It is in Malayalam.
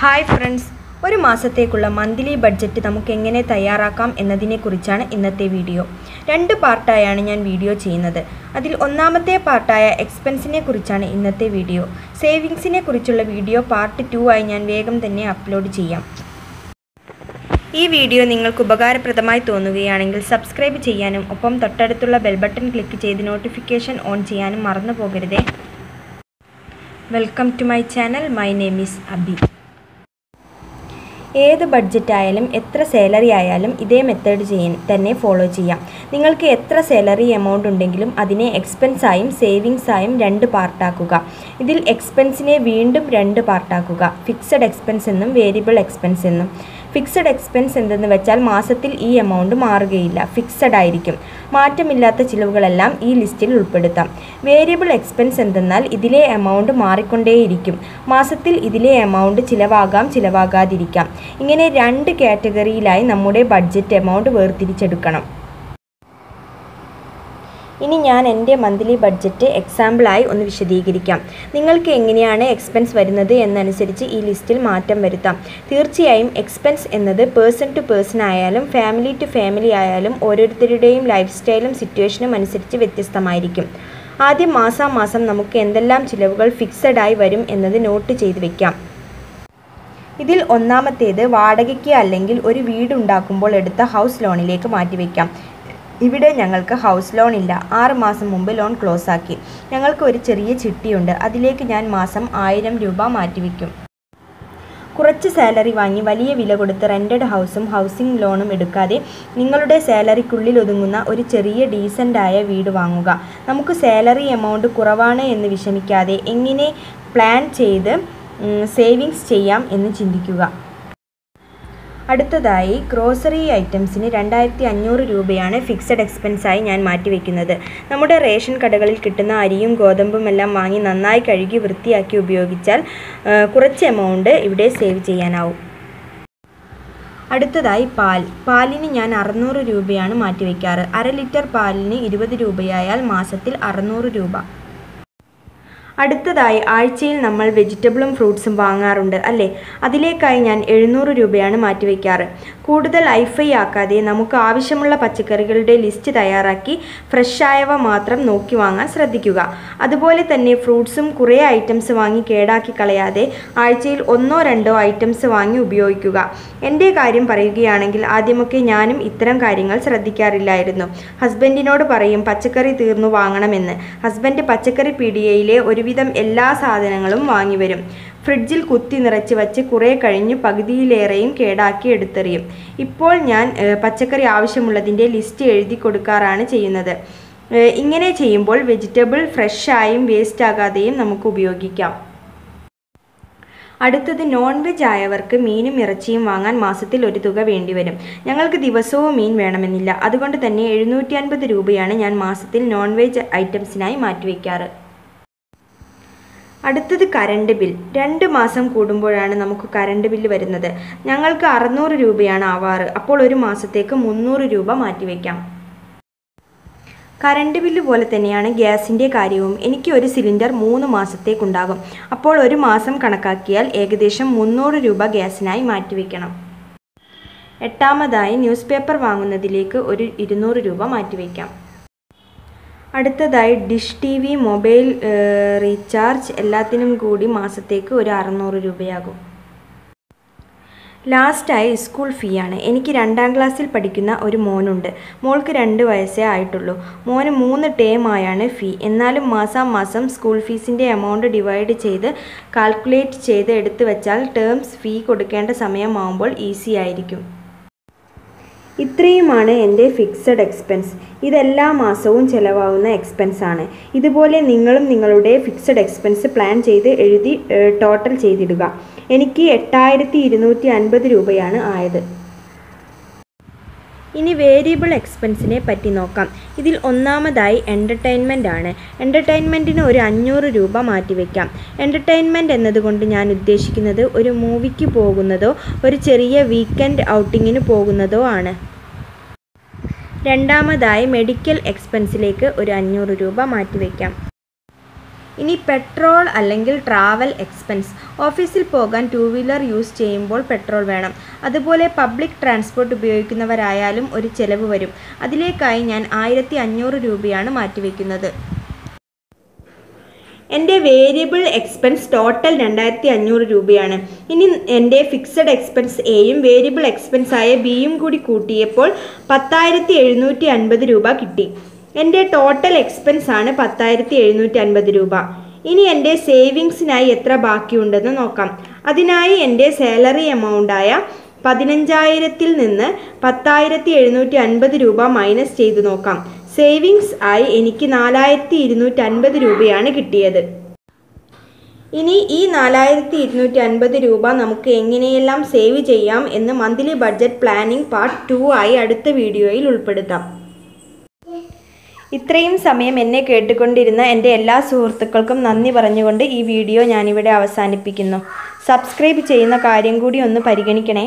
Hi friends. ഒരു മാസത്തേക്കുള്ള മന്ത്ലി ബഡ്ജറ്റ് നമുക്ക് എങ്ങനെ തയ്യാറാക്കാം എന്നതിനെക്കുറിച്ചാണ് ഇന്നത്തെ വീഡിയോ. രണ്ട് പാർട്ടായാണ് ഞാൻ വീഡിയോ ചെയ്യുന്നത്. അതിൽ ഒന്നാമത്തെ പാർട്ടായ എക്സ്പെൻസിനെ കുറിച്ചാണ് ഇന്നത്തെ വീഡിയോ. സേവിങ്സിനെ കുറിച്ചുള്ള വീഡിയോ പാർട്ട് ടു ആയി ഞാൻ വേഗം തന്നെ അപ്ലോഡ് ചെയ്യാം. ഈ വീഡിയോ നിങ്ങൾക്ക് ഉപകാരപ്രദമായി തോന്നുകയാണെങ്കിൽ സബ്സ്ക്രൈബ് ചെയ്യാനും ഒപ്പം തൊട്ടടുത്തുള്ള ബെൽ ബട്ടൺ ക്ലിക്ക് ചെയ്ത് നോട്ടിഫിക്കേഷൻ ഓൺ ചെയ്യാനും മറന്നു പോകരുതേ welcome to my channel. My name is Abi. ഏത് ബഡ്ജറ്റായാലും എത്ര സാലറി ആയാലും ഇതേ മെത്തേഡ് ചെയ്യാൻ തന്നെ ഫോളോ ചെയ്യാം. നിങ്ങൾക്ക് എത്ര സാലറി എമൗണ്ട് ഉണ്ടെങ്കിലും അതിനെ എക്സ്പെൻസായും സേവിങ്സായും രണ്ട് പാർട്ടാക്കുക ഇതിൽ എക്സ്പെൻസിനെ വീണ്ടും രണ്ട് പാർട്ടാക്കുക ഫിക്സഡ് എക്സ്പെൻസ് എന്നും വേരിയബിൾ എക്സ്പെൻസ് എന്നും. ഫിക്സഡ് എക്സ്പെൻസ് എന്തെന്ന് വെച്ചാൽ മാസത്തിൽ ഈ എമൗണ്ട് മാറുകയില്ല. ഫിക്സഡ് ആയിരിക്കും. മാറ്റമില്ലാത്ത ചിലവുകളെല്ലാം ഈ ലിസ്റ്റിൽ ഉൾപ്പെടുത്താം. വേരിയബിൾ എക്സ്പെൻസ് എന്തെന്നാൽ ഇതിലെ എമൗണ്ട് മാറിക്കൊണ്ടേയിരിക്കും. മാസത്തിൽ ഇതിലെ എമൗണ്ട് ചിലവാകാം ചിലവാകാതിരിക്കാം. ഇങ്ങനെ രണ്ട് കാറ്റഗറിയിലായി നമ്മുടെ ബഡ്ജറ്റ് എമൗണ്ട് വേർതിരിച്ചെടുക്കണം. ഇനി ഞാൻ എന്റെ മന്ത്ലി ബഡ്ജറ്റ് എക്സാമ്പിളായി ഒന്ന് വിശദീകരിക്കാം. നിങ്ങൾക്ക് എങ്ങനെയാണ് എക്സ്പെൻസ് വരുന്നത് എന്നനുസരിച്ച് ഈ ലിസ്റ്റിൽ മാറ്റം വരുത്താം. തീർച്ചയായും എക്സ്പെൻസ് എന്നത് പേഴ്സൺ ടു പേഴ്സൺ ആയാലും ഫാമിലി ടു ഫാമിലി ആയാലും ഓരോരുത്തരുടെയും ലൈഫ് സ്റ്റൈലും സിറ്റുവേഷനും അനുസരിച്ച് വ്യത്യസ്തമായിരിക്കും. ആദ്യം മാസാമാസം നമുക്ക് എന്തെല്ലാം ചിലവുകൾ ഫിക്സഡ് ആയി വരും എന്നത് നോട്ട് ചെയ്ത് വെക്കാം. ഇതിൽ ഒന്നാമത്തേത് വാടകയ്ക്ക് അല്ലെങ്കിൽ ഒരു വീടുണ്ടാക്കുമ്പോൾ എടുത്ത ഹൗസ് ലോണിലേക്ക് മാറ്റിവെക്കാം ഇവിടെ ഞങ്ങൾക്ക് ഹൗസ് ലോൺ ഇല്ല. ആറ് മാസം മുമ്പ് ലോൺ ക്ലോസ് ആക്കി. ഞങ്ങൾക്ക് ഒരു ചെറിയ ചിട്ടിയുണ്ട്. അതിലേക്ക് ഞാൻ മാസം ആയിരം രൂപ മാറ്റിവെക്കും. കുറച്ച് സാലറി വാങ്ങി വലിയ വില കൊടുത്ത് റെന്റഡ് ഹൗസും ഹൗസിംഗ് ലോണും എടുക്കാതെ നിങ്ങളുടെ സാലറിക്കുള്ളിൽ ഒതുങ്ങുന്ന ഒരു ചെറിയ ഡീസന്റായ വീട് വാങ്ങുക. നമുക്ക് സാലറി എമൗണ്ട് കുറവാണ് എന്ന് വിഷമിക്കാതെ എങ്ങനെ പ്ലാൻ ചെയ്ത് സേവിങ്സ് ചെയ്യാം എന്ന് ചിന്തിക്കുക. അടുത്തതായി ഗ്രോസറി ഐറ്റംസിന് രണ്ടായിരത്തി അഞ്ഞൂറ് രൂപയാണ് ഫിക്സഡ് എക്സ്പെൻസായി ഞാൻ മാറ്റിവെക്കുന്നത്. നമ്മുടെ റേഷൻ കടകളിൽ കിട്ടുന്ന അരിയും ഗോതമ്പും എല്ലാം വാങ്ങി നന്നായി കഴുകി വൃത്തിയാക്കി ഉപയോഗിച്ചാൽ കുറച്ച് എമൗണ്ട് ഇവിടെ സേവ് ചെയ്യാനാവും. അടുത്തതായി പാൽ. പാലിന് ഞാൻ അറുന്നൂറ് രൂപയാണ് മാറ്റിവെക്കാറ്. അര ലിറ്റർ പാലിന് ഇരുപത് രൂപയായാൽ മാസത്തിൽ അറുന്നൂറ് രൂപ. അടുത്തതായി ആഴ്ചയിൽ നമ്മൾ വെജിറ്റബിളും ഫ്രൂട്ട്സും വാങ്ങാറുണ്ട് അല്ലേ? അതിലേക്കായി ഞാൻ എഴുന്നൂറ് രൂപയാണ് മാറ്റിവെക്കാറ്. കൂടുതൽ ഐഫൈ ആക്കാതെ നമുക്ക് ആവശ്യമുള്ള പച്ചക്കറികളുടെ ലിസ്റ്റ് തയ്യാറാക്കി ഫ്രഷായവ മാത്രം നോക്കി വാങ്ങാൻ ശ്രദ്ധിക്കുക. അതുപോലെ തന്നെ ഫ്രൂട്ട്സും കുറേ ഐറ്റംസ് വാങ്ങി കേടാക്കി കളയാതെ ആഴ്ചയിൽ ഒന്നോ രണ്ടോ ഐറ്റംസ് വാങ്ങി ഉപയോഗിക്കുക. എന്റെ കാര്യം പറയുകയാണെങ്കിൽ ആദ്യമൊക്കെ ഞാനും ഇത്തരം കാര്യങ്ങൾ ശ്രദ്ധിക്കാറില്ലായിരുന്നു. ഹസ്ബൻഡിനോട് പറയും പച്ചക്കറി തീർന്നു വാങ്ങണമെന്ന്. ഹസ്ബൻഡ് പച്ചക്കറി പീടികയിലെ ഒരുവിധം എല്ലാ സാധനങ്ങളും വാങ്ങി വരും ഫ്രിഡ്ജിൽ കുത്തി നിറച്ച് വച്ച് കുറേ കഴിഞ്ഞ് പകുതിയിലേറെയും കേടാക്കി എടുത്തെറിയും. ഇപ്പോൾ ഞാൻ പച്ചക്കറി ആവശ്യമുള്ളതിന്റെ ലിസ്റ്റ് എഴുതി കൊടുക്കാറാണ് ചെയ്യുന്നത്. ഇങ്ങനെ ചെയ്യുമ്പോൾ വെജിറ്റബിൾ ഫ്രഷായും വേസ്റ്റ് ആകാതെയും നമുക്ക് ഉപയോഗിക്കാം. അടുത്തത് നോൺ വെജ് ആയവർക്ക് മീനും ഇറച്ചിയും വാങ്ങാൻ മാസത്തിൽ ഒരു തുക വേണ്ടിവരും. ഞങ്ങൾക്ക് ദിവസവും മീൻ വേണമെന്നില്ല. അതുകൊണ്ട് തന്നെ എഴുന്നൂറ്റി രൂപയാണ് ഞാൻ മാസത്തിൽ നോൺ വെജ് ഐറ്റംസിനായി മാറ്റിവെക്കാറ്. അടുത്തത് കറണ്ട് ബിൽ. രണ്ട് മാസം കൂടുമ്പോഴാണ് നമുക്ക് കറണ്ട് ബില്ല് വരുന്നത്. ഞങ്ങൾക്ക് അറുന്നൂറ് രൂപയാണ് ആവാറ്. അപ്പോൾ ഒരു മാസത്തേക്ക് മുന്നൂറ് രൂപ മാറ്റിവെക്കാം. കറണ്ട് ബില്ല് പോലെ തന്നെയാണ് ഗ്യാസിന്റെ കാര്യവും. എനിക്ക് ഒരു സിലിണ്ടർ മൂന്ന് മാസത്തേക്കുണ്ടാകും. അപ്പോൾ ഒരു മാസം കണക്കാക്കിയാൽ ഏകദേശം മുന്നൂറ് രൂപ ഗ്യാസിനായി മാറ്റിവെക്കണം. എട്ടാമതായി ന്യൂസ് പേപ്പർ വാങ്ങുന്നതിലേക്ക് ഒരു ഇരുന്നൂറ് രൂപ മാറ്റിവെക്കാം. അടുത്തതായി dish T V mobile recharge എല്ലാത്തിനും കൂടി മാസത്തേക്ക് ഒരു അറുന്നൂറ് രൂപയാകും. ലാസ്റ്റായി സ്കൂൾ ഫീ ആണ് എനിക്ക് രണ്ടാം ക്ലാസ്സിൽ പഠിക്കുന്ന ഒരു മോനുണ്ട്. മോൾക്ക് രണ്ട് വയസ്സേ ആയിട്ടുള്ളൂ. മോന് മൂന്ന് ടേമായാണ് ഫീ. എന്നാലും മാസം മാസം സ്കൂൾ ഫീസിന്റെ എമൗണ്ട് ഡിവൈഡ് ചെയ്ത് കാൽക്കുലേറ്റ് ചെയ്ത് എടുത്തു വെച്ചാൽ ടേംസ് ഫീ കൊടുക്കേണ്ട സമയമാകുമ്പോൾ ഈസി ആയിരിക്കും. ഇത്രയുമാണ് എന്റെ ഫിക്സഡ് എക്സ്പെൻസ് ഇതെല്ലാ മാസവും ചിലവാകുന്ന എക്സ്പെൻസ് ആണ്. ഇതുപോലെ നിങ്ങളും നിങ്ങളുടെ ഫിക്സഡ് എക്സ്പെൻസ് പ്ലാൻ ചെയ്ത് എഴുതി ടോട്ടൽ ചെയ്തിടുക. എനിക്ക് എട്ടായിരത്തി ഇരുന്നൂറ്റി അൻപത് രൂപയാണ് ആയത്. ഇനി വേരിയബിൾ എക്സ്പെൻസിനെ പറ്റി നോക്കാം. ഇതിൽ ഒന്നാമതായി എന്റർടൈൻമെന്റ് ആണ്. എന്റർടൈൻമെന്റിന് ഒരു അഞ്ഞൂറ് രൂപ മാറ്റിവെക്കാം എന്റർടൈൻമെന്റ് എന്നതുകൊണ്ട് ഞാൻ ഉദ്ദേശിക്കുന്നത് ഒരു മൂവിക്ക് പോകുന്നതോ ഒരു ചെറിയ വീക്കെൻഡ് ഔട്ടിങ്ങിന് പോകുന്നതോ ആണ്. രണ്ടാമതായി മെഡിക്കൽ എക്സ്പെൻസിലേക്ക് ഒരു അഞ്ഞൂറ് രൂപ മാറ്റിവെക്കാം ഇനി പെട്രോൾ അല്ലെങ്കിൽ ട്രാവൽ എക്സ്പെൻസ്. ഓഫീസിൽ പോകാൻ ടു വീലർ യൂസ് ചെയ്യുമ്പോൾ പെട്രോൾ വേണം. അതുപോലെ പബ്ലിക് ട്രാൻസ്പോർട്ട് ഉപയോഗിക്കുന്നവരായാലും ഒരു ചെലവ് വരും. അതിലേക്കായി ഞാൻ ആയിരത്തി അഞ്ഞൂറ് രൂപയാണ് മാറ്റിവെക്കുന്നത്. എന്റെ വേരിയബിൾ എക്സ്പെൻസ് ടോട്ടൽ രണ്ടായിരത്തി അഞ്ഞൂറ് രൂപയാണ്. ഇനി എന്റെ ഫിക്സഡ് എക്സ്പെൻസ് എയും വേരിയബിൾ എക്സ്പെൻസായ ബിയും കൂടി കൂട്ടിയപ്പോൾ പത്തായിരത്തി എഴുന്നൂറ്റി അൻപത് രൂപ കിട്ടി. എന്റെ ടോട്ടൽ എക്സ്പെൻസ് ആണ് പത്തായിരത്തി എഴുന്നൂറ്റി അൻപത് രൂപ. ഇനി എന്റെ സേവിങ്സിനായി എത്ര ബാക്കിയുണ്ടെന്ന് നോക്കാം. അതിനായി എന്റെ സാലറി എമൗണ്ടായ പതിനഞ്ചായിരത്തിൽ നിന്ന് പത്തായിരത്തി എഴുന്നൂറ്റി അൻപത് രൂപ മൈനസ് ചെയ്തു നോക്കാം. സേവിങ്സ് ആയി എനിക്ക് നാലായിരത്തി ഇരുന്നൂറ്റി അൻപത് രൂപയാണ് കിട്ടിയത്. ഇനി ഈ നാലായിരത്തി ഇരുന്നൂറ്റി അൻപത് രൂപ നമുക്ക് എങ്ങനെയെല്ലാം സേവ് ചെയ്യാം എന്ന് monthly budget planning part two ആയി അടുത്ത വീഡിയോയിൽ ഉൾപ്പെടുത്താം. ഇത്രയും സമയം എന്നെ കേട്ടുകൊണ്ടിരുന്ന എന്റെ എല്ലാ സുഹൃത്തുക്കൾക്കും നന്ദി പറഞ്ഞുകൊണ്ട് ഈ വീഡിയോ ഞാനിവിടെ അവസാനിപ്പിക്കുന്നു. സബ്സ്ക്രൈബ് ചെയ്യുന്ന കാര്യം കൂടി ഒന്ന് പരിഗണിക്കണേ.